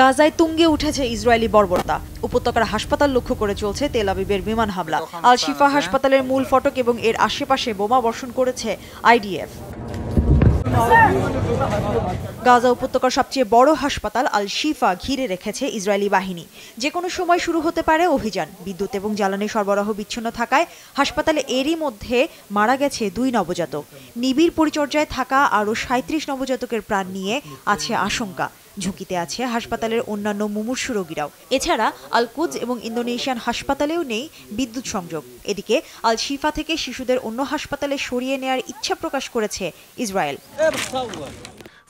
গাজায় তুঙ্গে উঠেছে ইসরায়েলি বর্বরতা। উপত্যকার হাসপাতাল লক্ষ্য করে চলছে তেল আবিবের বিমান হামলা। আল শিফা হাসপাতালের মূল ফটক এবং এর আশেপাশে বোমা বর্ষণ করেছে আইডিএফ গাজা উপত্যকার সবচেয়ে বড় হাসপাতাল আল শিফা ঘিরে রেখেছে ইসরায়েলি বাহিনী। যে কোনো সময় শুরু হতে পারে অভিযান। বিদ্যুৎ এবং জ্বালানি সরবরাহ বিচ্ছিন্ন থাকায় হাসপাতালে এরই মধ্যে মারা গেছে দুই নবজাতক। নিবিড় পরিচর্যায় থাকা আরও সাঁত্রিশ নবজাতকের প্রাণ নিয়ে আছে আশঙ্কা। ঝুঁকিতে আছে হাসপাতালের অন্যান্য মুমূর্ষু রোগীরাও। এছাড়া আলকুজ এবং ইন্দোনেশিয়ান হাসপাতালেও নেই বিদ্যুৎ সংযোগ। এদিকে আল শিফা থেকে শিশুদের অন্য হাসপাতালে সরিয়ে নেয়ার ইচ্ছা প্রকাশ করেছে Israel.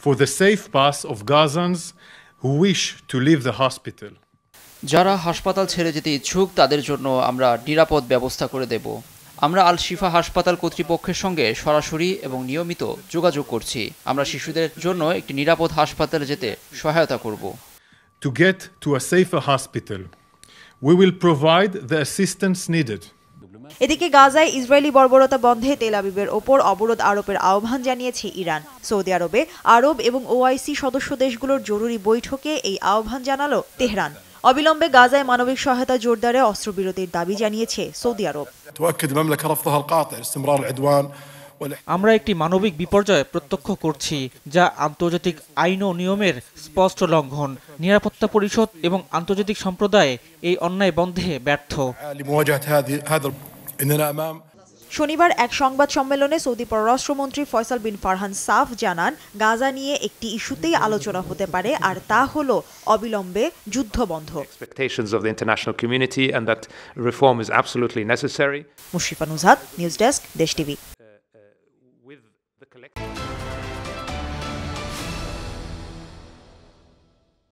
For the safe pass of Gazans who wish to leave the hospital. যারা হাসপাতাল ছেড়ে যেতে ইচ্ছুক তাদের জন্য আমরা নিরাপদ ব্যবস্থা করে দেব। আমরা আল শিফা হাসপাতাল কর্তৃপক্ষের সঙ্গে সরাসরি এবং নিয়মিত যোগাযোগ করছি। আমরা শিশুদের জন্য একটি নিরাপদ হাসপাতালে যেতে সহায়তা করব। To get to a safer hospital, we will provide the assistance needed. এদিকে গাজায় ইসরায়েলি বর্বরতা বন্ধে তেল আবিবের ওপর অবরোধ আরোপের আহ্বান জানিয়েছে ইরান। সৌদি আরবে আরব এবং ওআইসি সদস্য দেশগুলোর জরুরি বৈঠকে এই আহ্বান জানালো তেহরান। অবিলম্বে গাজায় মানবিক সহায়তা জোরদারে অস্ত্রবিরতির দাবি জানিয়েছে সৌদি আরব। আমরা একটি মানবিক বিপর্যয় প্রত্যক্ষ করছি যা আন্তর্জাতিক আইন ও নিয়মের স্পষ্ট লঙ্ঘন নিরাপত্তা পরিষদ এবং আন্তর্জাতিক সম্প্রদায় এই অন্যায় বন্ধে ব্যর্থ। শনিবার এক সংবাদ সম্মেলনে সৌদি পররাষ্ট্রমন্ত্রী ফয়সাল বিন ফারহান সাফ জানান গাজা নিয়ে একটি ইস্যুতেই আলোচনা হতে পারে আর তা হল অবিলম্বে যুদ্ধ বন্ধ। Mushrifa Nuzhat news desk Desh TV.